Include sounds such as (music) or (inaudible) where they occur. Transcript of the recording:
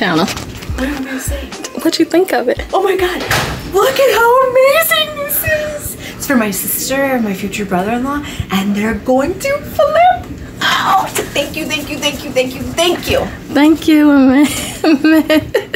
channel. What do gonna you think of it? Oh my god, look at how amazing this is! It's for my sister, my future brother-in-law, and they're going to flip! Oh, thank you, thank you, thank you, thank you, thank you. Thank you, (laughs) man.